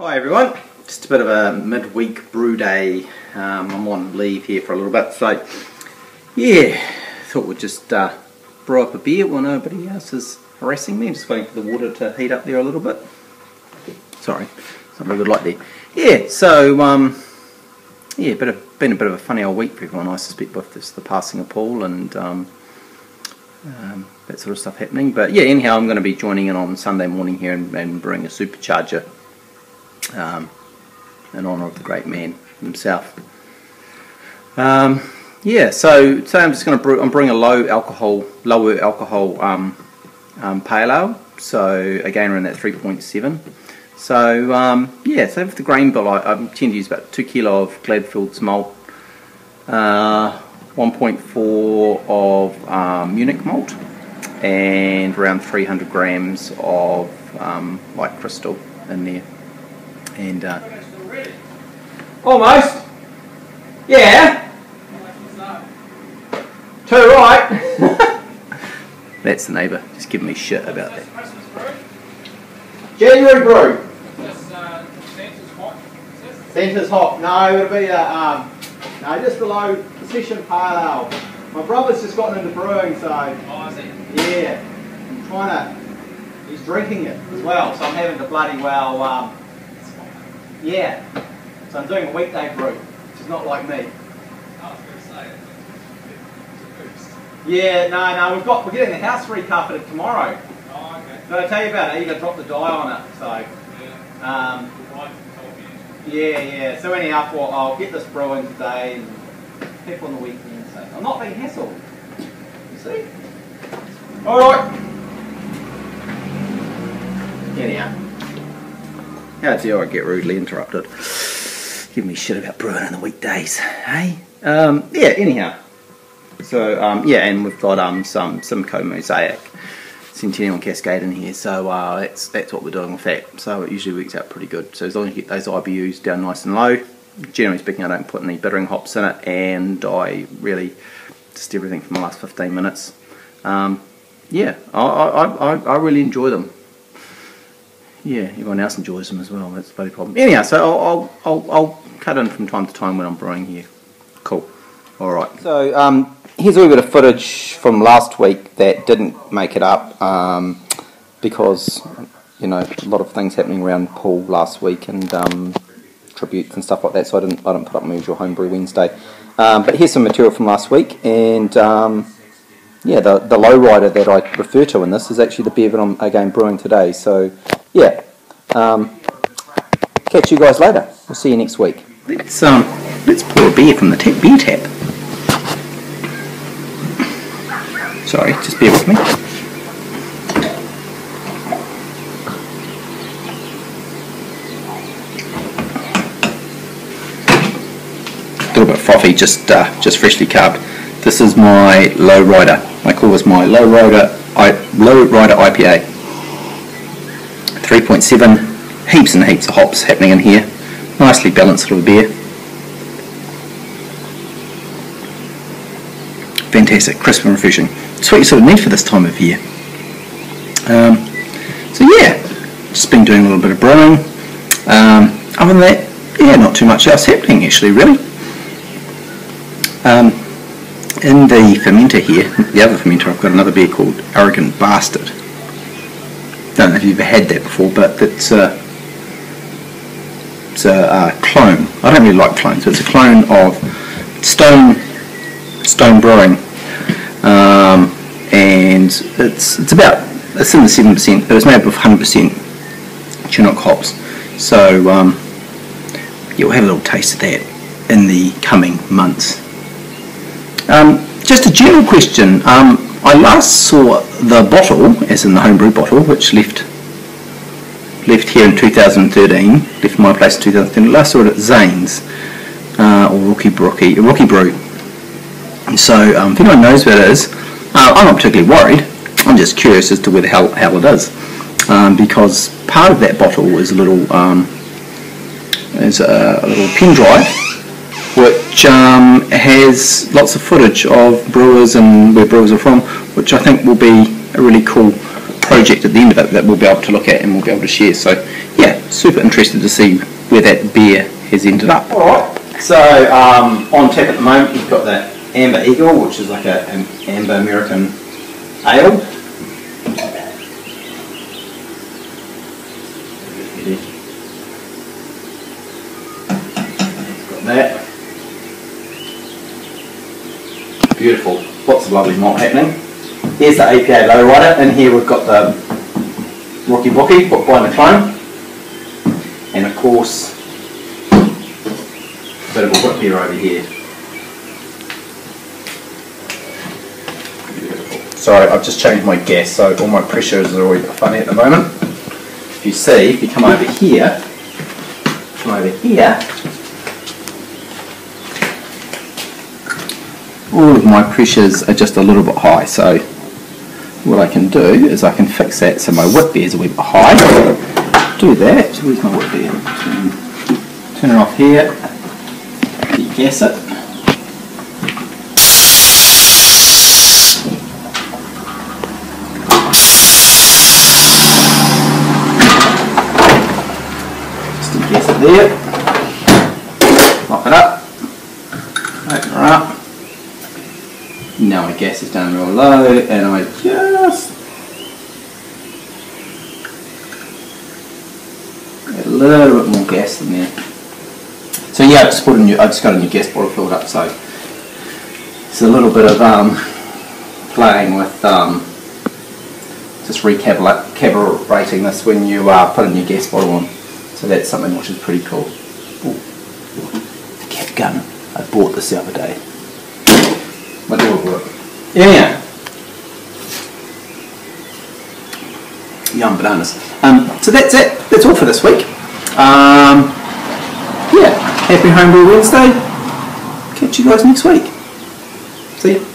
Hi everyone, just a bit of a midweek brew day. Um, I'm on leave here for a little bit, so yeah, thought we'd just uh, brew up a beer while nobody else is harassing me. Just waiting for the water to heat up there a little bit. Sorry, not very good light there. Yeah, so um, yeah, bit of, been a bit of a funny old week for everyone. I suspect with this, the passing of Paul and um, um, that sort of stuff happening. But yeah, anyhow, I'm going to be joining in on Sunday morning here and, and a supercharger um, in honour of the great man himself. Um, yeah, so today I'm just going to brew. I'm brewing a low alcohol, lower alcohol um, um, pale ale. So again, around that 3.7. So um, yeah, so for the grain bill, I, I, tend to use about two kilo of Gladfield's malt, uh, 1.4 of um, Munich malt, and around 300 grams of um, light crystal in there. And uh, almost, yeah, too right. That's the neighbour just giving me shit about that. January brew. Centre's hot. No, it'll be a um, no, just below low session pale ale. My brother's just gotten into brewing, so Oh, is it? yeah, I'm trying to. He's drinking it as well, so I'm having to bloody well. Um, yeah, so I'm doing a weekday brew, which is not like me. I was going to say, it's a boost. Yeah, no, no, we've got we're getting the house recarpeted tomorrow. Oh, okay. Did I tell you about it? You got to drop the dye on it, so. Yeah. Um, Right, told me. Yeah, yeah. So anyhow, well, I'll get this brewing today and people on the weekend. So I'm not being hassled. You see? All right. Anyhow, how dare I get rudely interrupted? Give me shit about brewing on the weekdays, hey? Um, yeah. Anyhow, so um, yeah, and we've got um some Simcoe Mosaic Centennial Cascade in here, so uh, that's that's what we're doing with that. So it usually works out pretty good. So as long as you get those IBUs down nice and low, generally speaking, I don't put any bittering hops in it, and I really just everything from the last 15 minutes. Um, yeah, I, I, I, I really enjoy them. Yeah, everyone else enjoys them as well. That's the bloody problem. Anyhow, so I'll, I'll, I'll, cut in from time to time when I'm brewing here. Cool. All right. So um, here's a wee bit of footage from last week that didn't make it up um, because you know a lot of things happening around Paul last week and um, tributes and stuff like that. So I didn't I didn't put up my usual homebrew Wednesday. Um, but here's some material from last week and. Um, yeah, the, the low rider that I refer to in this is actually the beer that I'm again brewing today. So, yeah, um, catch you guys later. We'll see you next week. Let's um, let's pour a beer from the tap, beer tap. Sorry, just bear with me. A little bit frothy, just uh, just freshly carbed. This is my low rider. I call this my low rider I, low rider IPA. 3.7, heaps and heaps of hops happening in here. Nicely balanced little beer. Fantastic, crisp and refreshing. It's what you sort of need for this time of year. Um, so yeah, just been doing a little bit of brewing. Um, other than that, yeah, not too much else happening actually, really. Um, in the fermenter here, the other fermenter, I've got another beer called Arrogant Bastard. Don't know if you've ever had that before, but it's a, it's a uh, clone. I don't really like clones, it's a clone of Stone Stone Brewing, um, and it's it's about it's in the seven percent, but it's made up of hundred percent Chinook hops. So um, you'll have a little taste of that in the coming months. Um, just a general question. Um, I last saw the bottle, as in the homebrew bottle, which left left here in 2013, left my place in 2013. Last saw it at Zane's, uh, or Rookie Brookie, Rookie Brew. So um, if anyone knows where it is, uh, I'm not particularly worried. I'm just curious as to where the hell, hell it is, um, because part of that bottle is a little um, is a, a little pen drive which um, has lots of footage of brewers and where brewers are from, which I think will be a really cool project at the end of it that we'll be able to look at and we'll be able to share. So yeah, super interested to see where that beer has ended up. All right. So um, on tap at the moment, you've got the Amber Eagle, which is like a, an amber American ale. Got that. Beautiful. Lots of lovely malt happening. Here's the APA lowrider, and here we've got the Rocky Bookie, put by McLean. And of course, a bit of a whip beer over here. Beautiful. Sorry, I've just changed my gas, so all my pressures are always funny at the moment. If you see, if you come over here, come over here, all of my pressures are just a little bit high. So what I can do is I can fix that so my whip beer is a wee bit high. Do that. Where's my whip beer? Turn, turn it off here. Gas it. Just gas it there. Lock it up. Open her up. Now my gas is down real low and I just a little bit more gas in there. So yeah, I just put a new, I just got a new gas bottle filled up so it's a little bit of um, playing with um, just recalibrating this when you uh, put a new gas bottle on. So that's something which is pretty cool. Ooh. Cat gun. I bought this the other day. Yeah. Yum bananas. Um, so that's it. That's all for this week. Um, yeah. Happy Homebrew Wednesday. Catch you guys next week. See ya.